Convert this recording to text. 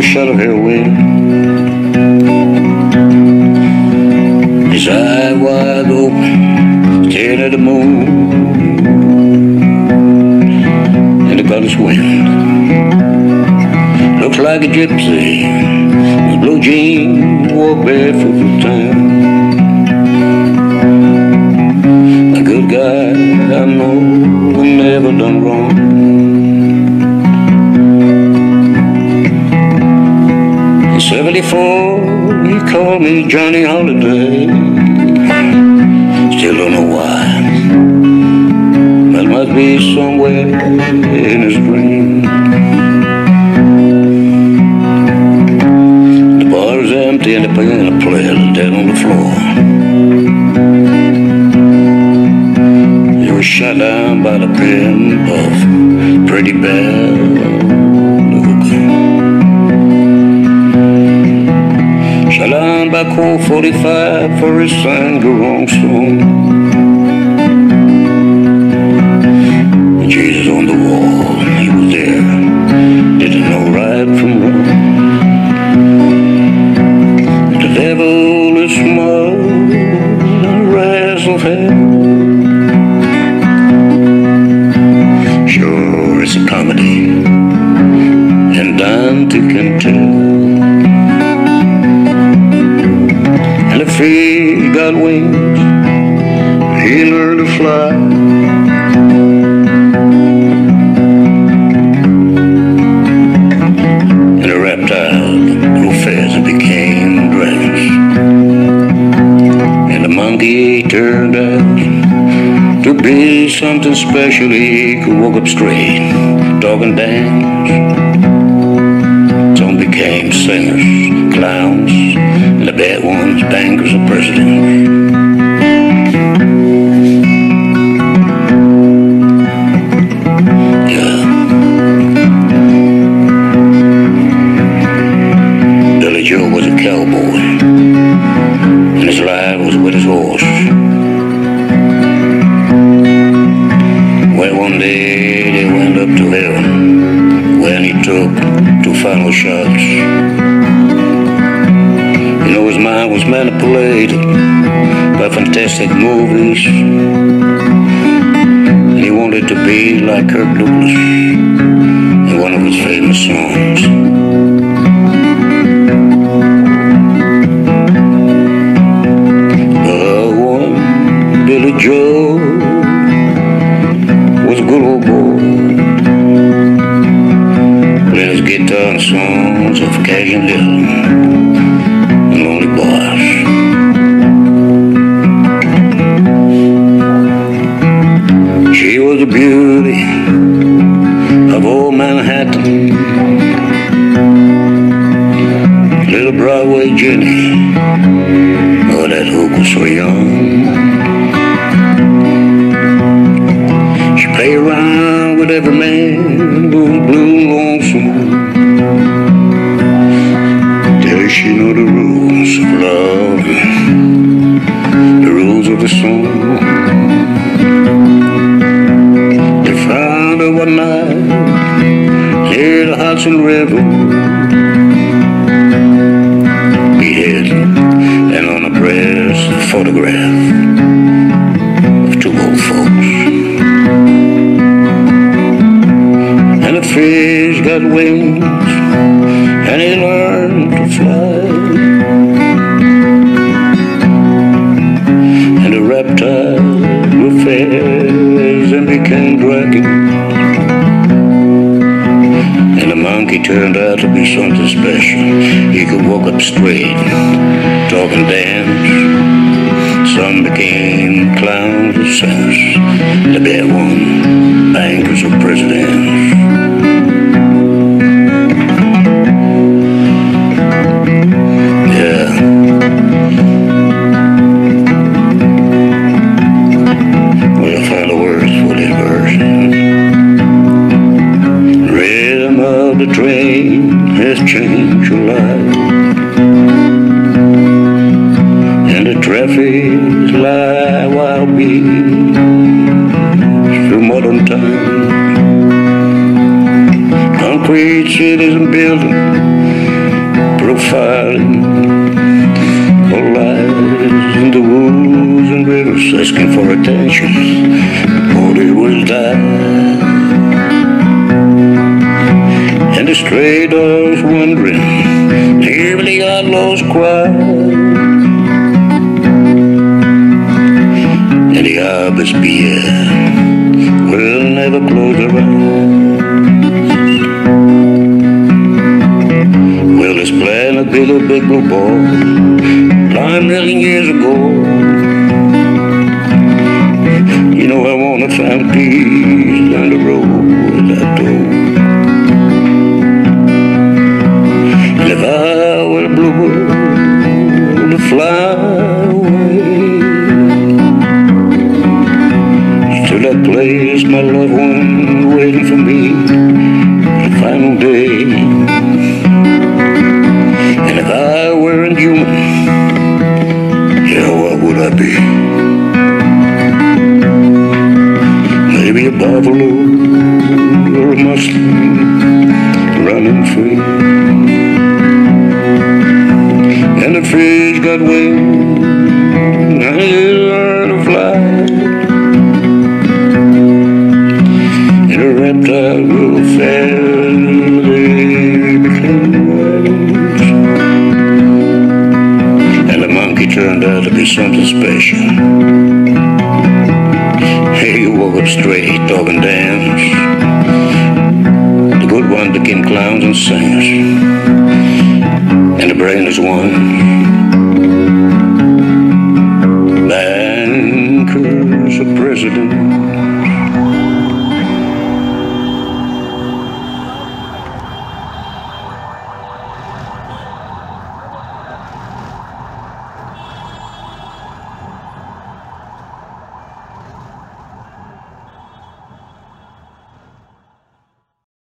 a shadow of heroin. His eye wide open, staring at the moon. And the gully's wind looks like a gypsy with blue jeans, walk barefoot through town. A good guy I know never done wrong. Johnny Halliday. Still don't know why. But must be somewhere in his dream. The bar is empty and the piano player is dead on the floor. He was shot down by the pimp Colt 45 for his sang the wrong monkey turned out to be something special. He could walk up straight, talk and dance. Some became singers, clowns, and the bad ones, bankers and presidents. And his life was with his horse. Well, one day they went up to heaven when he took two final shots. You know, his mind was manipulated by fantastic movies. And he wanted to be like Kirk Douglas in one of his famous songs. Little Broadway Ginny, oh, that hook was so young. She knew the rules of love, the rules of the song. They found her one night near the Hudson River. Beheaded and on a breast a photograph of two old folks. And the fish got wings and he learned to fly. The turned out to be something special. He could walk up straight, talk and dance. Some became clowns and saints. The bad one, Concrete cities and buildings filing for lies in the woods and rivers asking for attention. All it was die. And the stray dogs wandering, hear the outlaws cry. And the harvest beer will never close their. Built a big blue ball nine million years ago. You know I wanna find peace down the road I. And if I were a bluebird to fly away to that place, my loved be? Maybe a buffalo or a mustang running free. And the fish got wings, Turned out to be something special. He woke up straight, and dance. The good one became clowns and singers. And the brainless one bankers a president